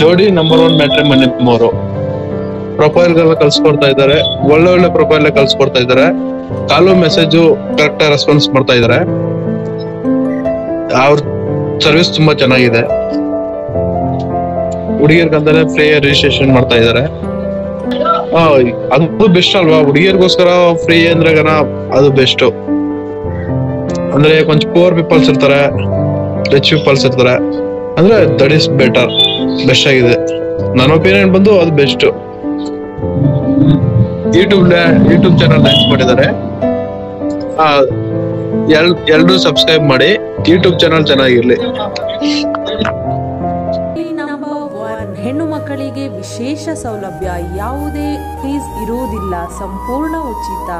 ಜೋಡಿ number one matrimony ಅವರು profile ಗಳನ್ನ ಕಳ್ಸಿಕೊಡ್ತಾ ಇದ್ದಾರೆ ಒಳ್ಳೆ ಒಳ್ಳೆ ಪ್ರೊಫೈಲ್ ಕಳ್ಸಿಕೊಡ್ತಾ ಇದ್ದಾರೆ ಕಾಲು ಮೆಸೇಜು ಕರೆಕ್ಟ್ ರೆಸ್ಪಾನ್ಸ್ ಮಾಡ್ತಾ ಇದ್ದಾರೆ ಅವ್ರ ಸರ್ವಿಸ್ ತುಂಬಾ ಚೆನ್ನಾಗಿದೆ. ಹುಡುಗಿಯರ್ಗಂತಾನೆ ಫ್ರೀ ರಿಜಿಸ್ಟ್ರೇಷನ್ ಮಾಡ್ತಾ ಇದ್ದಾರೆ ಅದು ಬೆಸ್ಟ್ ಅಲ್ವಾ? ಹುಡುಗಿಯರ್ಗೋಸ್ಕರ ಫ್ರೀ ಅಂದ್ರೆ ಅದು ಬೆಸ್ಟ್ ಅಂದ್ರೆ ಕೊಂಚ ಪೂರ್ ಪೀಪಲ್ಸ್ ಇರ್ತಾರೆ ರಿಚ್ ಪೀಪಲ್ಸ್ ಇರ್ತಾರೆ. ಅಂದ್ರೆ ದಟ್ ಇಸ್ ಬೆಟರ್ ಬೆಸ್ಟ್ ಆಗಿದೆ. ನನ್ನ ಒಪಿನಿಯನ್ ಬಂದು ಅದು best YouTube YouTube channel launch ಮಾಡಿದ್ದಾರೆ ಎಲ್ರು ಸಬ್ಸ್ಕ್ರೈಬ್ ಮಾಡಿ. ಯೂಟ್ಯೂಬ್ ಚಾನಲ್ ಚೆನ್ನಾಗಿರ್ಲಿ. ಹೆಣ್ಣು ಮಕ್ಕಳಿಗೆ ವಿಶೇಷ ಸೌಲಭ್ಯ ಯಾವುದೇ ಫೀಸ್ ಇರುವುದಿಲ್ಲ. ಸಂಪೂರ್ಣ ಉಚಿತ.